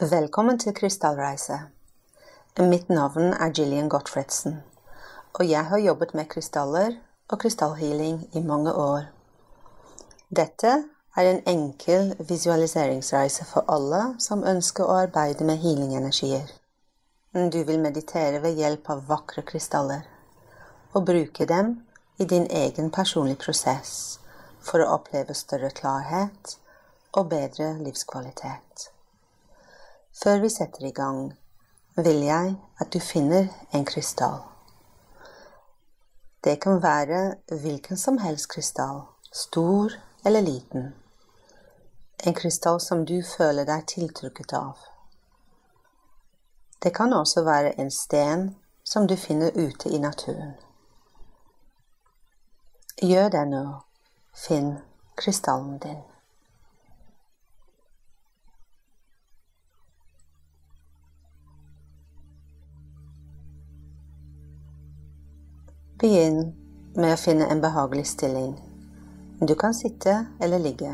Velkommen til Krystallreise. Mitt navn er Gillian Gottfredsen, og jeg har jobbet med krystaller og krystallhealing i mange år. Dette er en enkel visualiseringsreise for alle som ønsker å arbeide med healingenergier. Du vil meditere ved hjelp av vakre krystaller, og bruke dem i din egen personlige prosess for å oppleve større klarhet og bedre livskvalitet. Før vi setter i gang, vil jeg at du finner en krystall. Det kan være hvilken som helst krystall, stor eller liten. En krystall som du føler deg tiltrukket av. Det kan også være en sten som du finner ute i naturen. Gjør det nå. Finn krystallen din. Begynn med å finne en behagelig stilling. Du kan sitte eller ligge.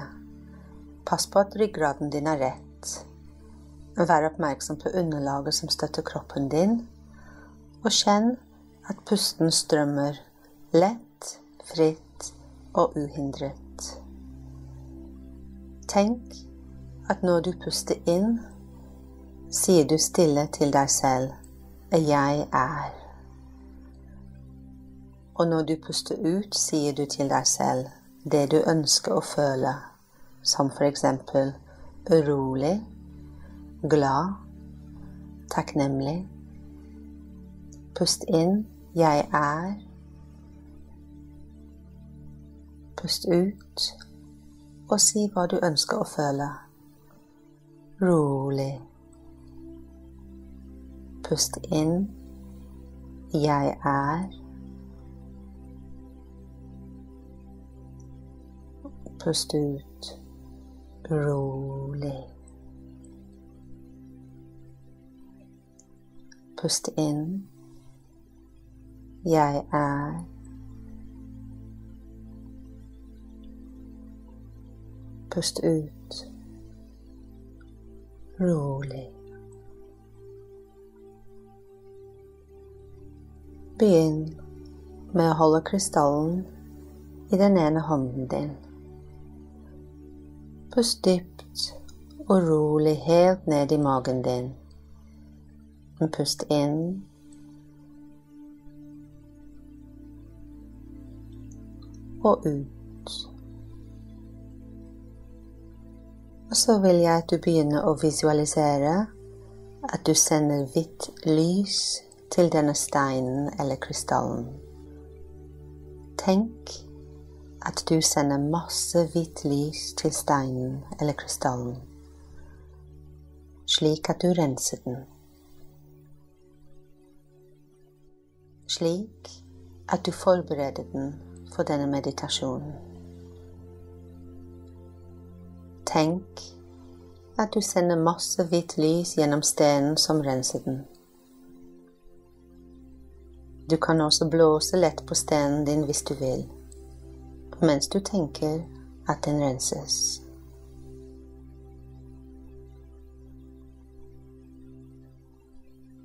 Pass på at ryggraden din er rett. Vær oppmerksom på underlaget som støtter kroppen din, og kjenn at pusten strømmer lett, fritt og uhindret. Tenk at når du puster inn, sier du stille til deg selv 'Jeg er'. Og når du puster ut, sier du til deg selv det du ønsker å føle, som for eksempel urolig, glad, takknemlig. Pust inn 'jeg er'. Pust ut og si hva du ønsker å føle. Rolig. Pust inn 'jeg er'. Pust ut rolig. Pust inn. Jeg er. Pust ut rolig. Begynn med å holde krystallen i den ene hånden din. Pust dypt og rolig helt ned i magen din. Pust inn. Og ut. Og så vil jeg at du begynner å visualisere at du sender hvitt lys til denne steinen eller krystallen. Tenk at du sender masse hvitt lys til steinen eller krystallen, slik at du renser den. Slik at du forbereder den for denne meditasjonen. Tenk at du sender masse hvitt lys gjennom stenen som renser den. Du kan også blåse lett på stenen din hvis du vil mens du tenker at den renses.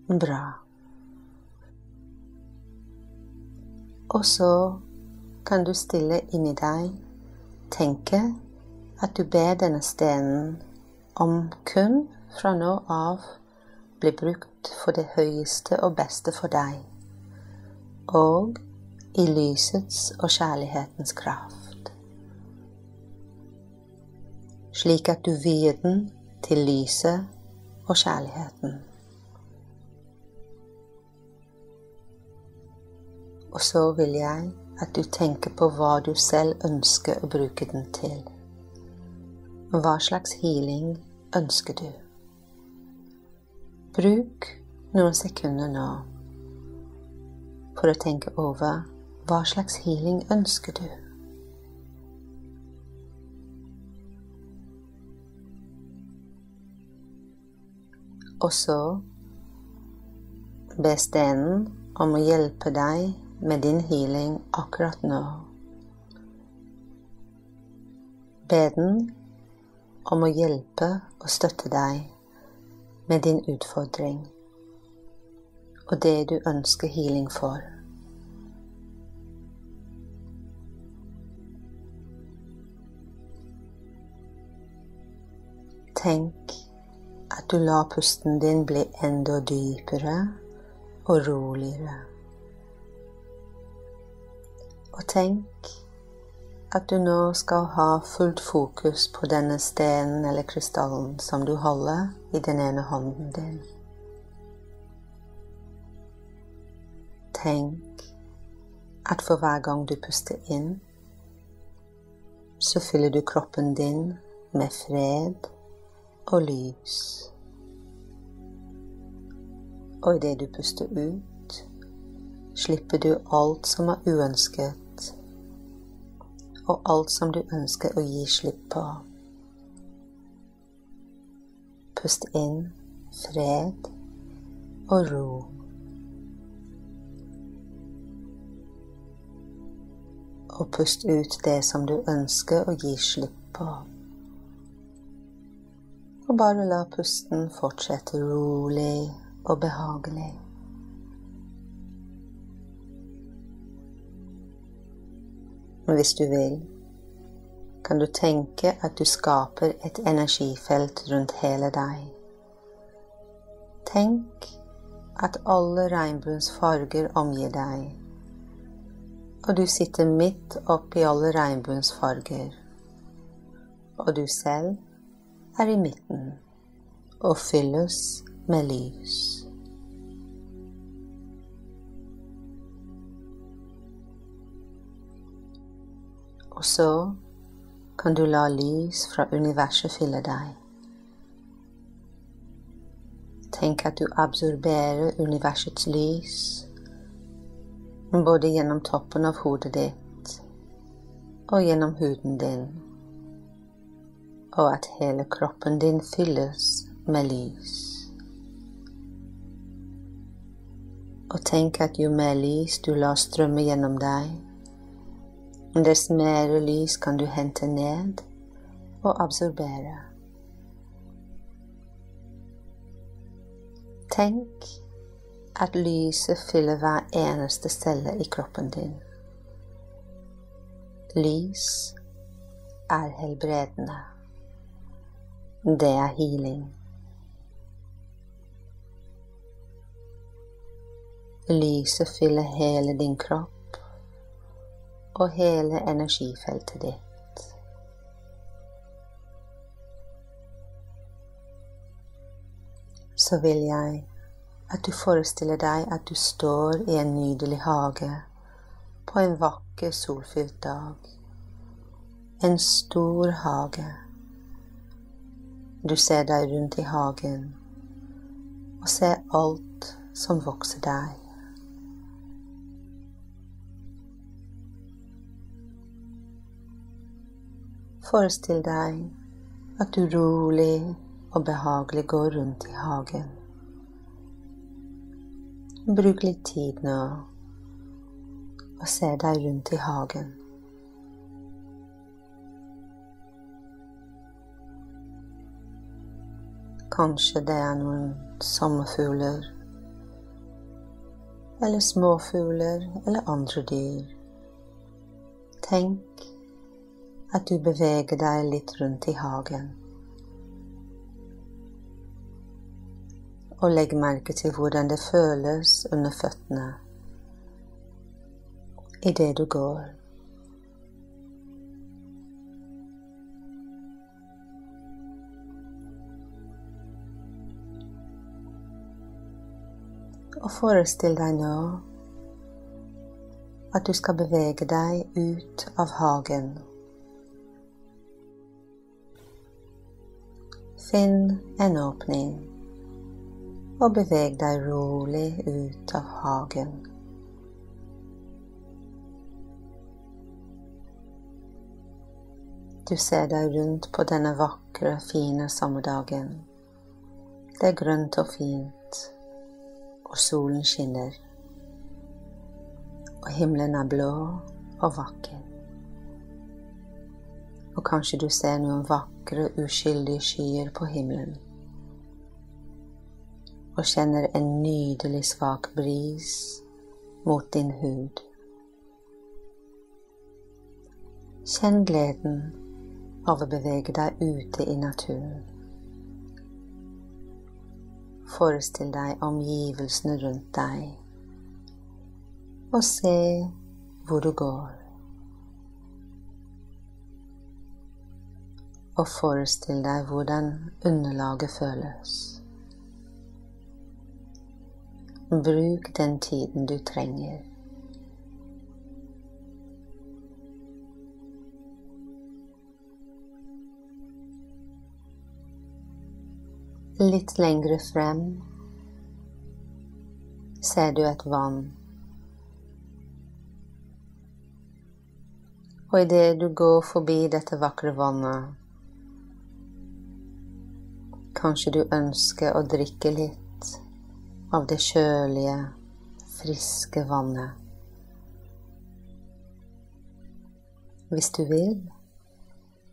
Bra. Og så kan du stille inni deg tenke at du ber denne stenen om kun fra nå av bli brukt for det høyeste og beste for deg, og i lysets og kjærlighetens kraft, slik at du vier den til lyset og kjærligheten. Og så vil jeg at du tenker på hva du selv ønsker å bruke den til. Hva slags healing ønsker du? Bruk noen sekunder nå for å tenke over hva slags healing ønsker du? Og så be stenen om å hjelpe deg med din healing akkurat nå. Be den om å hjelpe og støtte deg med din utfordring og det du ønsker healing for. Tenk at du lar pusten din bli enda dypere og roligere. Og tenk at du nå skal ha fullt fokus på denne stenen eller krystallen som du holder i den ene hånden din. Tenk at for hver gang du puster inn, så fyller du kroppen din med fred og lys. Og idet du puster ut, slipper du alt som er uønsket og alt som du ønsker å gi slipp på. Pust inn fred og ro. Og pust ut det som du ønsker å gi slipp på. Og bare la pusten fortsette rolig og behagelig. Hvis du vil, kan du tenke at du skaper et energifelt rundt hele deg. Tenk at alle regnbuens farger omgir deg, og du sitter midt oppi alle regnbuens farger, og du selv er i midten og fylles med lys. Og så kan du la lys fra universet fylle deg. Tenk at du absorberer universets lys både gjennom toppen av hodet ditt og gjennom huden din, og at hele kroppen din fylles med lys. Og tenk at jo mer lys du lar strømme gjennom deg, Dess mer lys kan du hente ned og absorbere. Tenk at lyset fyller hver eneste celle i kroppen din. Lys er helbredende. Det er healing. Lyset fyller hele din kropp og hele energifeltet ditt. Så vil jeg at du forestiller deg at du står i en nydelig hage på en vakker, solfylt dag. En stor hage. Du ser deg rundt i hagen og ser alt som vokser der. Forestill deg at du rolig og behagelig går rundt i hagen. Bruk litt tid nå og se deg rundt i hagen. Kanskje det er noen sommerfugler eller småfugler eller andre dyr. Tenk at du beveger deg litt rundt i hagen. Og legg merke til hvordan det føles under føttene idet du går. Og forestill deg nå at du skal bevege deg ut av hagen Finn en åpning og beveg deg rolig ut av hagen. Du ser deg rundt på denne vakre, fine sommerdagen. Det er grønt og fint, og solen skinner. Og himmelen er blå og vakker. Og kanskje du ser noen vakre, uskyldige skyer på himmelen. og kjenner en nydelig svak bris mot din hud. Kjenn gleden av å bevege deg ute i naturen. Forestill deg omgivelsene rundt deg, og se hvor du går. Og forestill deg hvordan underlaget føles. Bruk den tiden du trenger. Litt lengre frem ser du et vann. Og idet du går forbi dette vakre vannet, kanskje du ønsker å drikke litt av det kjølige, friske vannet. Hvis du vil,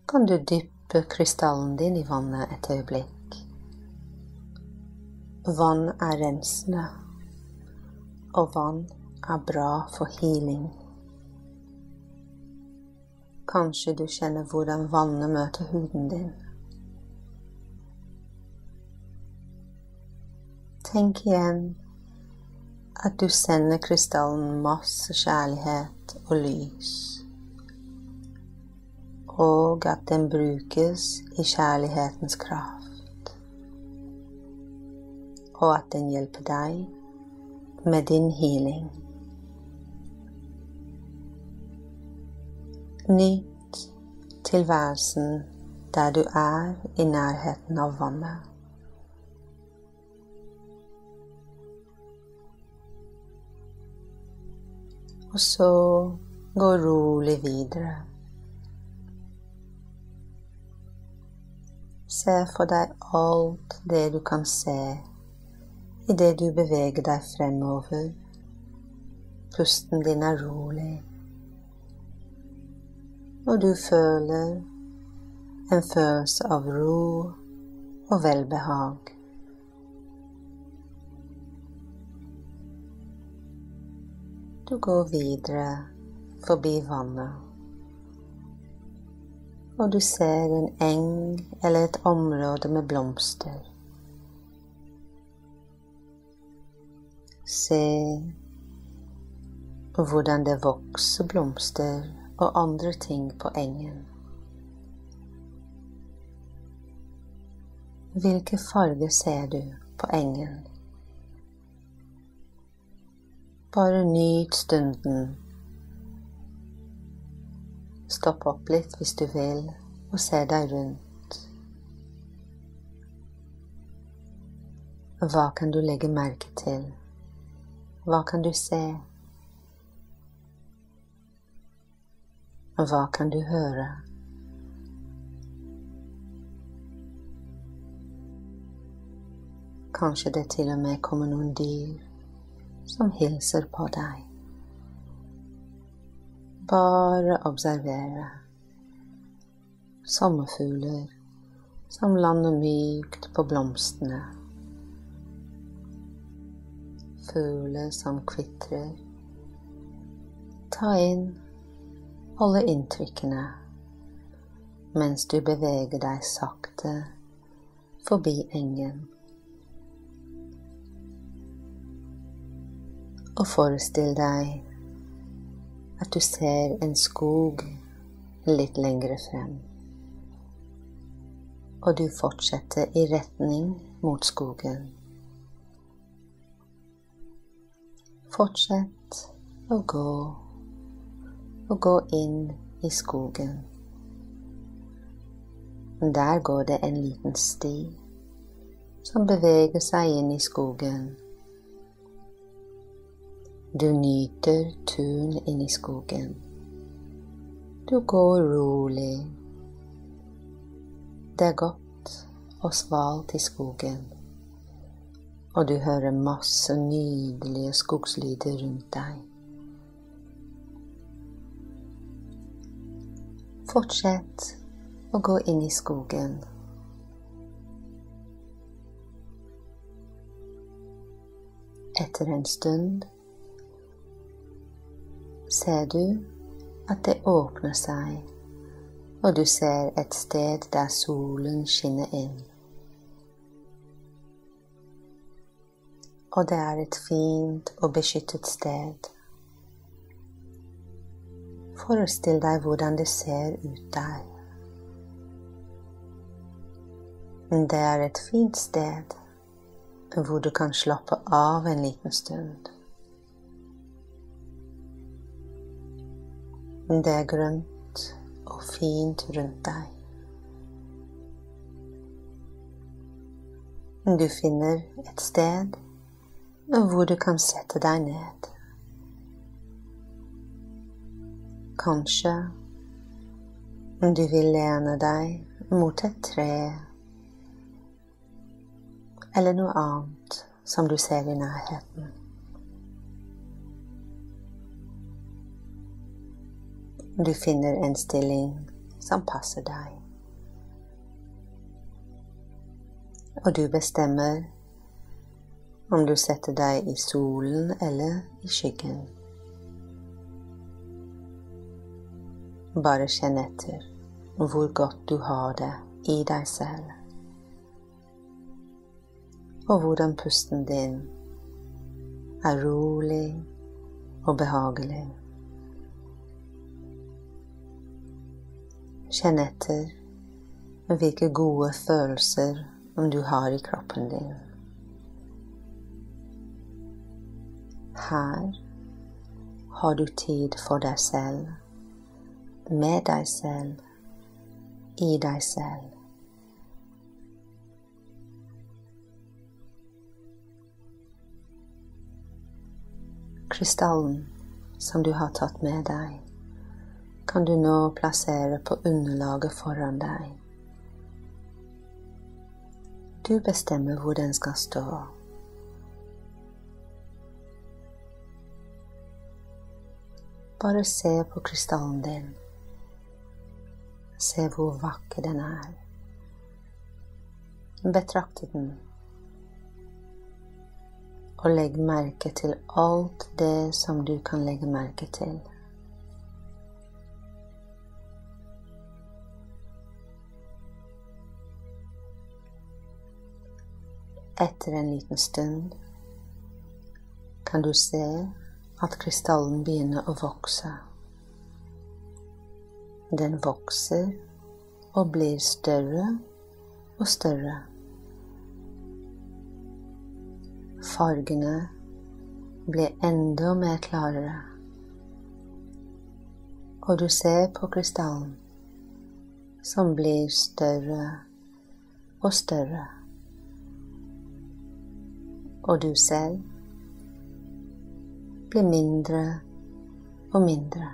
kan du dyppe krystallen din i vannet et øyeblikk. Vann er rensende, og vann er bra for healing. Kanskje du kjenner hvordan vannet møter huden din. Tenk igjen at du sender krystallen masse kjærlighet og lys, og at den brukes i kjærlighetens kraft og at den hjelper deg med din healing. Nyt tilværelsen der du er i nærheten av vannet. Og så gå rolig videre. Se for deg alt det du kan se idet du beveger deg fremover. Pusten din er rolig, og du føler en følelse av ro og velbehag. Du går videre forbi vannet, og du ser en eng eller et område med blomster. Se hvordan det vokser blomster og andre ting på engen. Hvilke farger ser du på engen? Bare nyt stunden. Stopp opp litt hvis du vil, og se deg rundt. Hva kan du legge merke til? Hva kan du se? Hva kan du høre? Kanskje det til og med kommer noen dyr som hilser på deg. Bare observere. Sommerfugler som lander mykt på blomstene fugler som kvitrer. Ta inn alle inntrykkene mens du beveger deg sakte forbi engen. Og forestill deg at du ser en skog litt lengre frem. Og du fortsetter i retning mot skogen. Fortsett å gå og gå inn i skogen. Der går det en liten sti som beveger seg inn i skogen. Du nyter turen inn i skogen. Du går rolig. Det er godt og svalt i skogen og du hører masse nydelige skogslyder rundt deg. Fortsett å gå inn i skogen. Etter en stund ser du at det åpner seg, og du ser et sted der solen skinner inn. Og det er et fint og beskyttet sted. Forestill deg hvordan det ser ut der. Det er et fint sted hvor du kan slappe av en liten stund. Det er grønt og fint rundt deg. Du finner et sted hvor du kan sette deg ned. Kanskje du vil lene deg mot et tre eller noe annet som du ser i nærheten. Du finner en stilling som passer deg. Og du bestemmer om du setter deg i solen eller i skyggen. Bare kjenn etter hvor godt du har det i deg selv, og hvordan pusten din er rolig og behagelig. Kjenn etter hvilke gode følelser du har i kroppen din. Her har du tid for deg selv, med deg selv, i deg selv. Krystallen som du har tatt med deg kan du nå plassere på underlaget foran deg. Du bestemmer hvor den skal stå. Bare se på krystallen din. Se hvor vakker den er. Betrakte den. Og legg merke til alt det som du kan legge merke til. Etter en liten stund kan du se at krystallen begynner å vokse. Den vokser og blir større og større. Fargene blir enda mer klarere. Og du ser på krystallen som blir større og større og du selv blir mindre og mindre.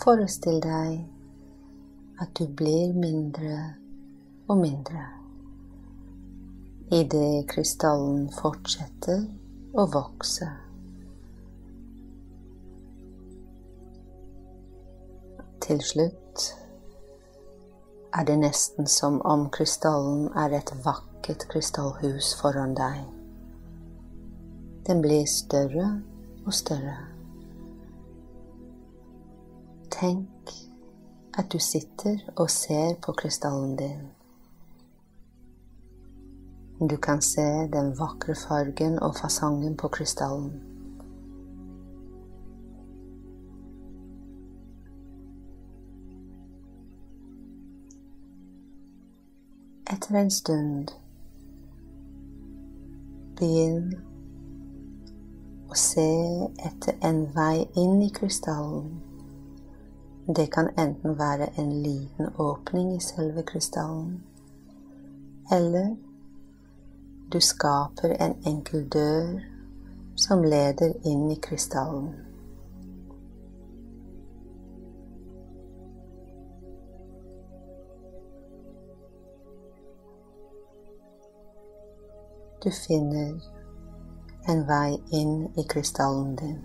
Forestill deg at du blir mindre og mindre idet krystallen fortsetter å vokse. Til slutt er det nesten som om krystallen er et vakkert krystallhus foran deg. Den blir større og større. Tenk at du sitter og ser på krystallen din. Du kan se den vakre fargen og fasongen på krystallen. Etter en stund Begynn å se etter en vei inn i krystallen. Det kan enten være en liten åpning i selve krystallen, eller du skaper en enkel dør som leder inn i krystallen. Du finner en vei inn i krystallen din.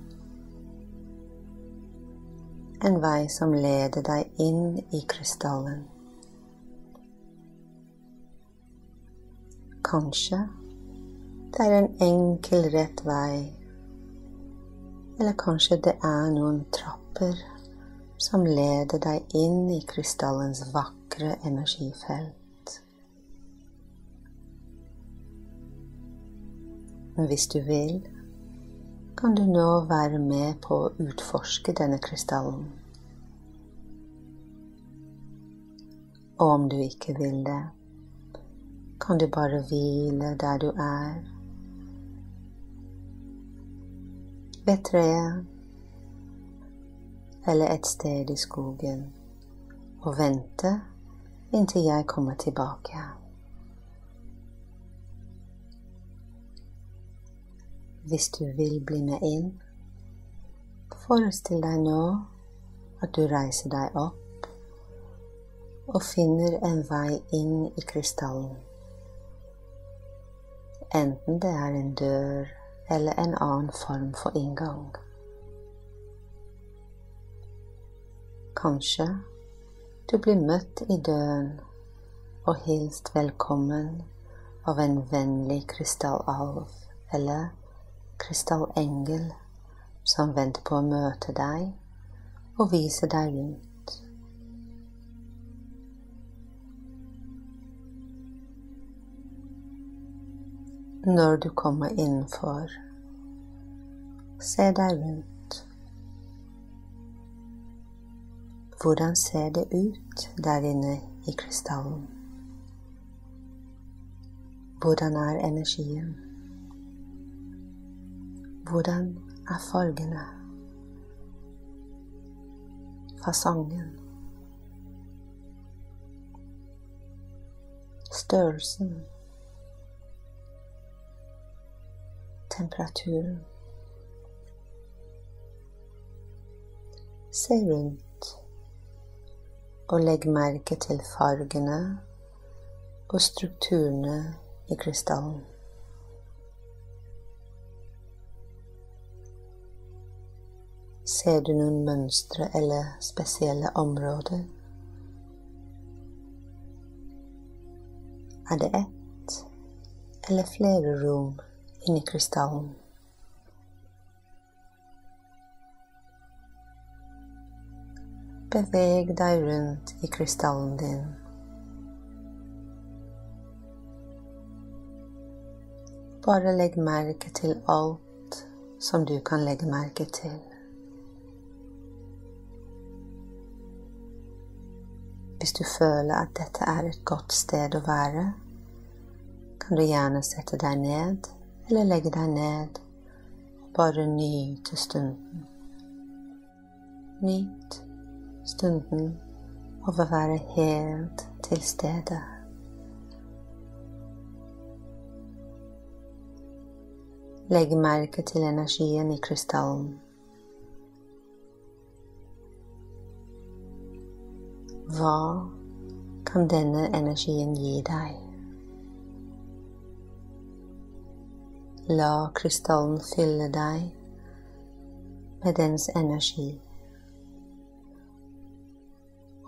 En vei som leder deg inn i krystallen. Kanskje Det er en enkel, rett vei. Eller kanskje det er noen trapper som leder deg inn i krystallens vakre energifelt. Men hvis du vil, kan du nå være med på å utforske denne krystallen. Og om du ikke vil det, kan du bare hvile der du er ved treet eller et sted i skogen og vente inntil jeg kommer tilbake. Hvis du vil bli med inn, forestill deg nå at du reiser deg opp og finner en vei inn i krystallen. Enten det er en dør eller en annen form for inngang. Kanskje du blir møtt i døren og hilst velkommen av en vennlig krystallalv eller krystallengel som venter på å møte deg og vise deg rundt. Når du kommer innenfor, se deg rundt. Hvordan ser det ut der inne i krystallen? Hvordan er energien? Hvordan er fargene? Fasongen? Størrelsen? temperaturen. Se rundt og legg merke til fargene og strukturene i krystallen. Ser du noen mønstre eller spesielle områder? Er det ett eller flere rom inni krystallen. Beveg deg rundt i krystallen din. Bare legg merke til alt som du kan legge merke til. Hvis du føler at dette er et godt sted å være, kan du gjerne sette deg ned eller legge deg ned og bare nyte stunden. Nyt stunden over å være helt til stede. Legg merke til energien i krystallen. Hva kan denne energien gi deg? La krystallen fylle deg med dens energi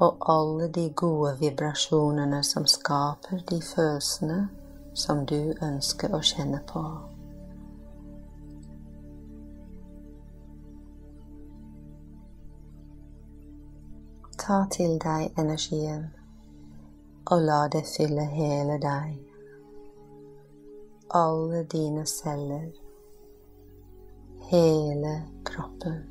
og alle de gode vibrasjonene som skaper de følelsene som du ønsker å kjenne på. Ta til deg energien og la det fylle hele deg alle dine celler, hele kroppen.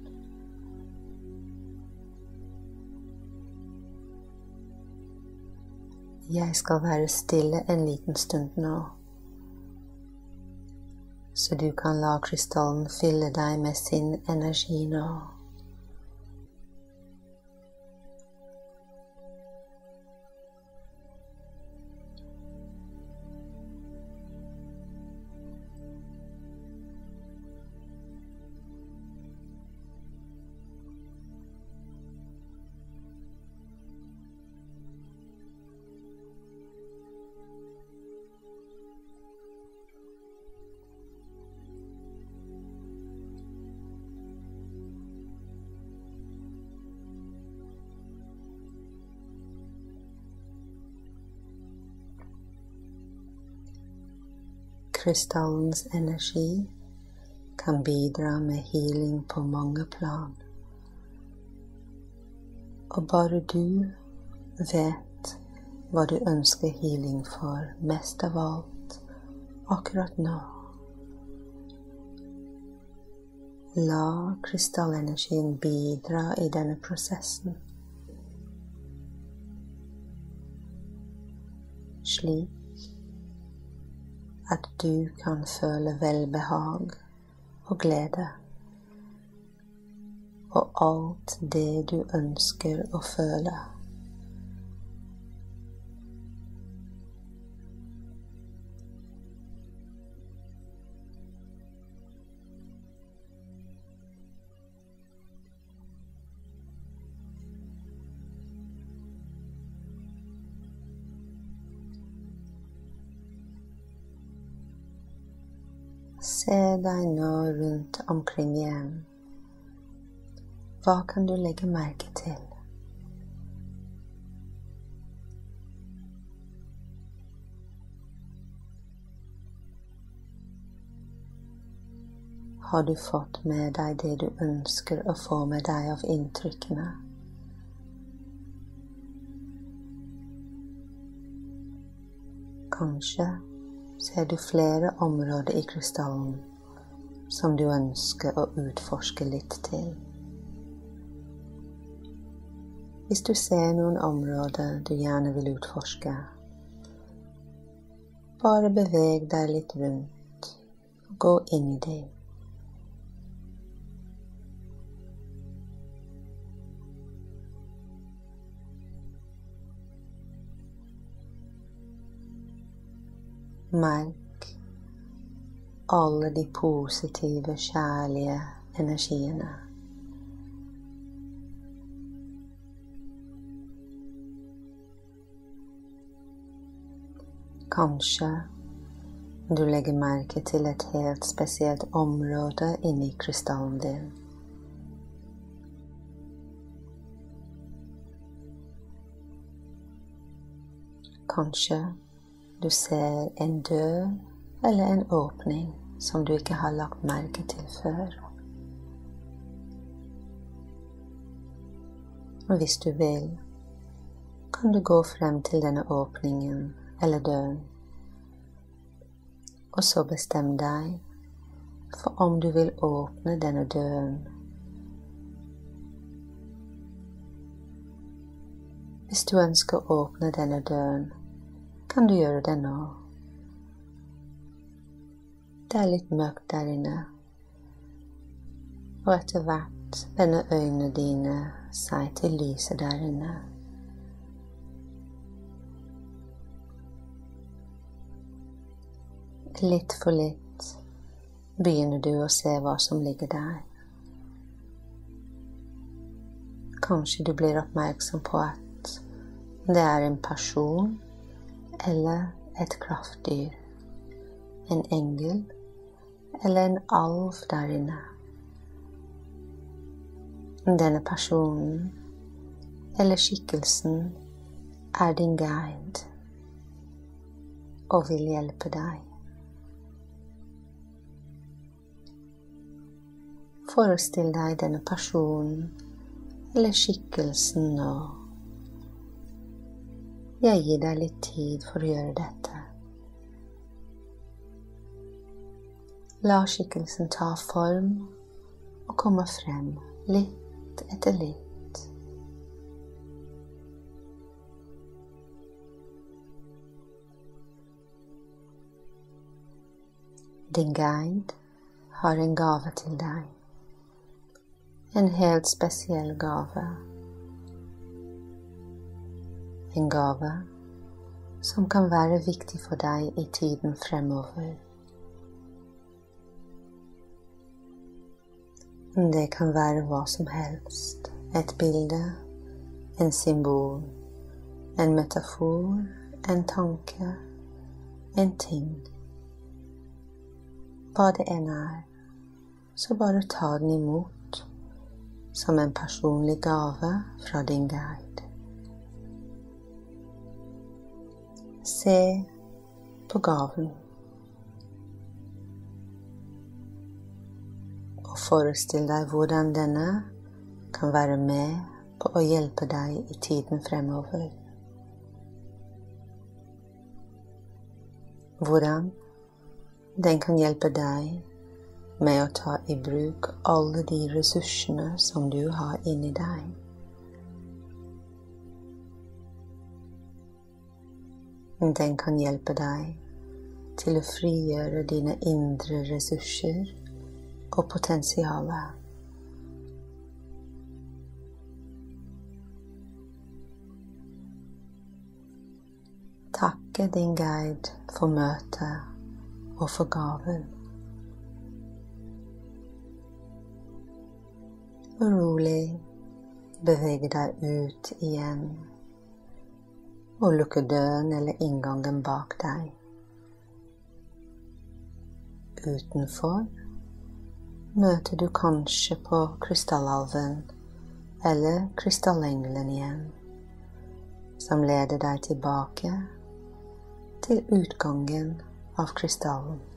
Jeg skal være stille en liten stund nå, så du kan la krystallen fylle deg med sin energi nå. Krystallens energi kan bidra med healing på mange plan. Og bare du vet hva du ønsker healing for mest av alt akkurat nå. La krystallenergien bidra i denne prosessen. Slik du kan føle velbehag og glede og alt det du ønsker å føle. Se deg nå rundt omkring igjen. Hva kan du legge merke til? Har du fått med deg det du ønsker å få med deg av inntrykkene? Kanskje ser du flere områder i krystallen som du ønsker å utforske litt til. Hvis du ser noen områder du gjerne vil utforske, bare beveg deg litt rundt og gå inn i dem. Merk alle de positive, kjærlige energiene. Kanskje du legger merke til et helt spesielt område inni krystallen din. Kanskje du ser en dør eller en åpning som du ikke har lagt merke til før. Og hvis du vil, kan du gå frem til denne åpningen eller døren, og så bestem deg for om du vil åpne denne døren. Hvis du ønsker å åpne denne døren, kan du gjøre det nå. Det er litt mørkt der inne, og etter hvert vender øynene dine seg til lyset der inne. Litt for litt begynner du å se hva som ligger der. Kanskje du blir oppmerksom på at det er en person eller et kraftdyr, en engel eller en alv der inne. Denne personen eller skikkelsen er din guide og vil hjelpe deg. Forestill deg denne personen eller skikkelsen nå. Jeg gir deg litt tid for å gjøre dette. La skikkelsen ta form og komme frem litt etter litt. Din guide har en gave til deg. En helt spesiell gave en gave som kan være viktig for deg i tiden fremover. Det kan være hva som helst. Et bilde, en symbol, en metafor, en tanke, en ting. Hva det enn er, så bare ta den imot som en personlig gave fra din guide. Se på gaven. Og forestill deg hvordan denne kan være med på å hjelpe deg i tiden fremover. Hvordan den kan hjelpe deg med å ta i bruk alle de ressursene som du har inni deg. Den kan hjelpe deg til å frigjøre dine indre ressurser og potensialet. Takke din guide for møtet og for gaven. Og rolig bevege deg ut igjen og lukke døren eller inngangen bak deg. Utenfor møter du kanskje på krystallalven eller krystallengelen igjen, som leder deg tilbake til utgangen av krystallen.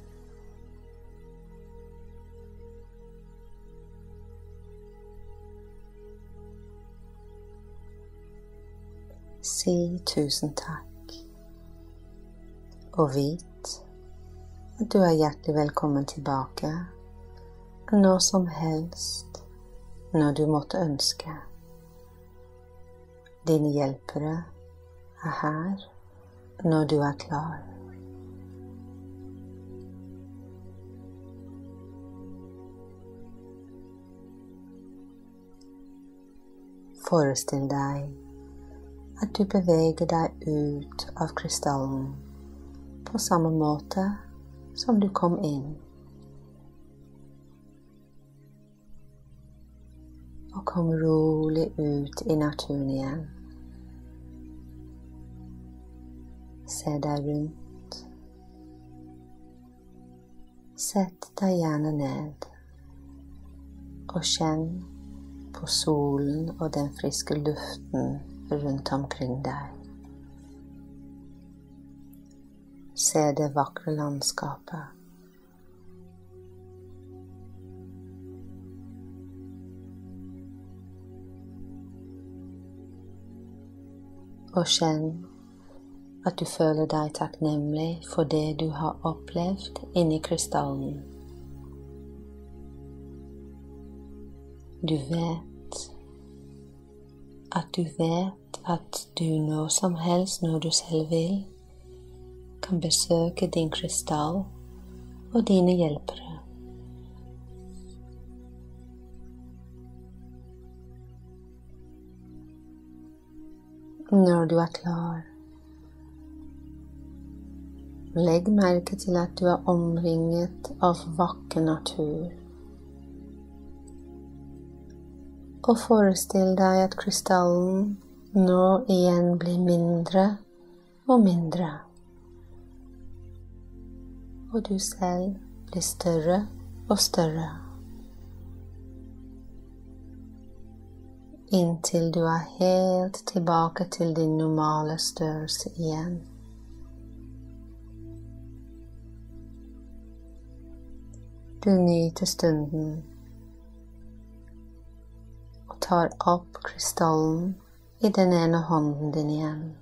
Si tusen takk, og vit at du er hjertelig velkommen tilbake når som helst når du måtte ønske. Dine hjelpere er her når du er klar. Forestill deg at du beveger deg ut av krystallen på samme måte som du kom inn. Og kom rolig ut i naturen igjen. Se deg rundt. Sett deg gjerne ned og kjenn på solen og den friske luften rundt omkring deg. Se det vakre landskapet. Og kjenn at du føler deg takknemlig for det du har opplevd inni krystallen. Du vet at du vet at du når som helst når du selv vil, kan besøke din krystall og dine hjelpere. Når du er klar, legg merke til at du er omringet av vakker natur. Og forestill deg at krystallen nå igjen blir mindre og mindre. Og du selv blir større og større. Inntil du er helt tilbake til din normale størrelse igjen. Du nyter stunden og tar opp krystallen i den ene hånden din igjen.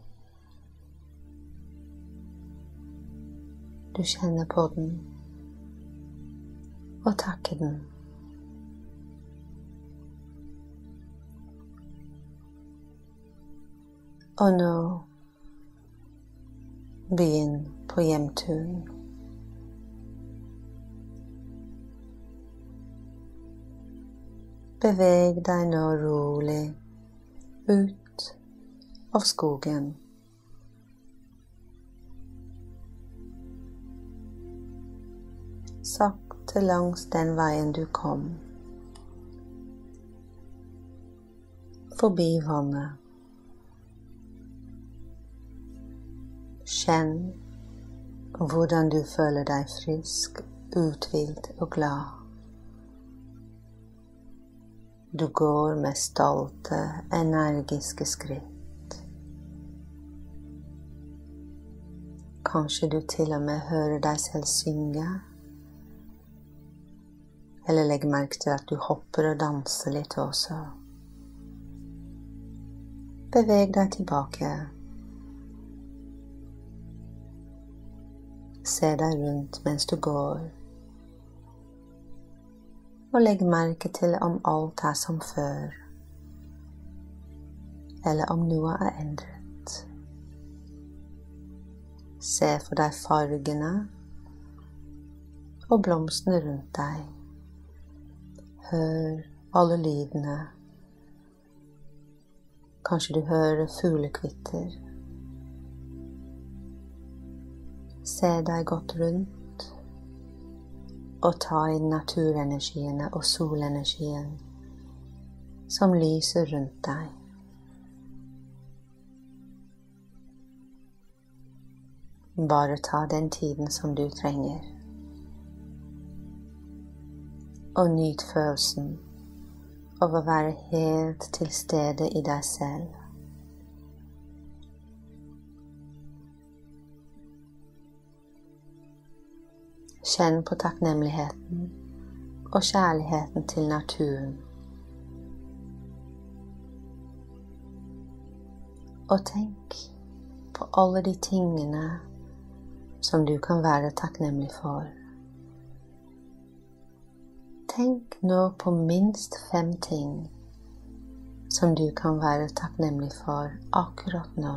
Du kjenner på den og takker den. Og nå begynn på hjemturen. Beveg deg nå rolig ut av skogen. Sakte langs den veien du kom. Forbi vannet. Kjenn hvordan du føler deg frisk, uthvilt og glad. Du går med stolte, energiske skritt. Kanskje du til og med hører deg selv synge. Eller legg merke til at du hopper og danser litt også. Beveg deg tilbake. Se deg rundt mens du går. Og legg merke til om alt er som før, eller om noe er endret. Se for deg fargene og blomstene rundt deg. Hør alle lydene. Kanskje du hører fuglekvitter. Se deg godt rundt og ta inn naturenergiene og solenergien som lyser rundt deg. Bare ta den tiden som du trenger. Og nyt følelsen av å være helt til stede i deg selv. Kjenn på takknemligheten og kjærligheten til naturen. Og tenk på alle de tingene som du kan være takknemlig for. Tenk nå på minst fem ting som du kan være takknemlig for akkurat nå.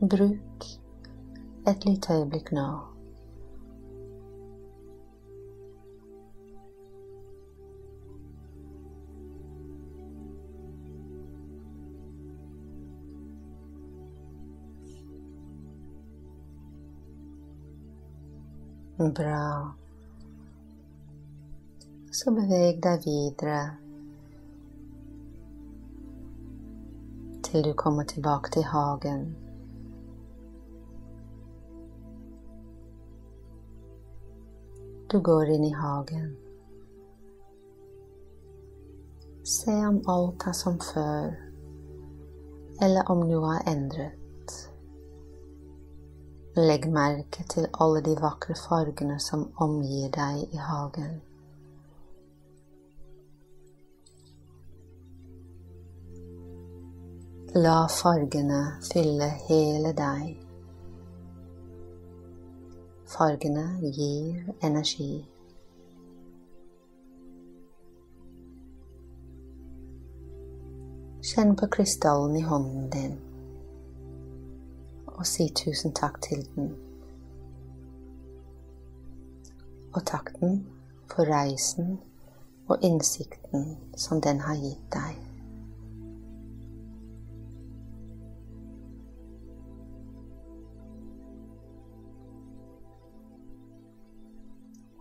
Bruk et lite øyeblikk nå. Bra. Så beveg deg videre til du kommer tilbake til hagen. Du går inn i hagen. Se om alt er som før, eller om noe er endret. Legg merke til alle de vakre fargene som omgir deg i hagen. La fargene fylle hele deg. Fargene gir energi. Kjenn på krystallen i hånden din og si tusen takk til den. Og takk den for reisen og innsikten som den har gitt deg.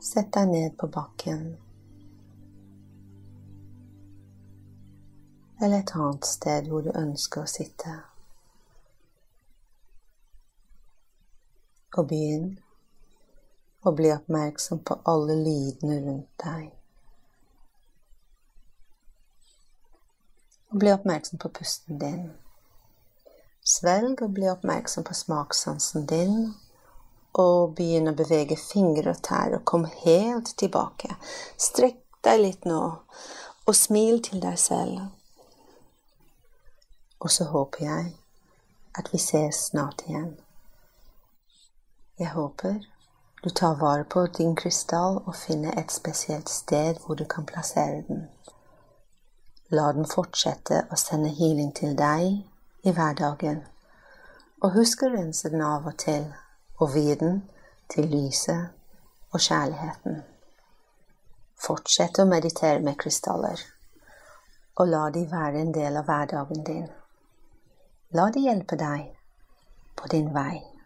Sett deg ned på bakken eller et annet sted hvor du ønsker å sitte. Og begynn å bli oppmerksom på alle lydene rundt deg. Og bli oppmerksom på pusten din. Svelg og bli oppmerksom på smakssansen din, og begynn å bevege fingre og tær og kom helt tilbake. Strekk deg litt nå, og smil til deg selv. Og så håper jeg at vi ses snart igjen. Jeg håper du tar vare på din krystall og finner et spesielt sted hvor du kan plassere den. La den fortsette å sende healing til deg i hverdagen, og husk å rense den av og til og vie den til lyset og kjærligheten. Fortsett å meditere med krystaller, og la de være en del av hverdagen din. La de hjelpe deg på din vei.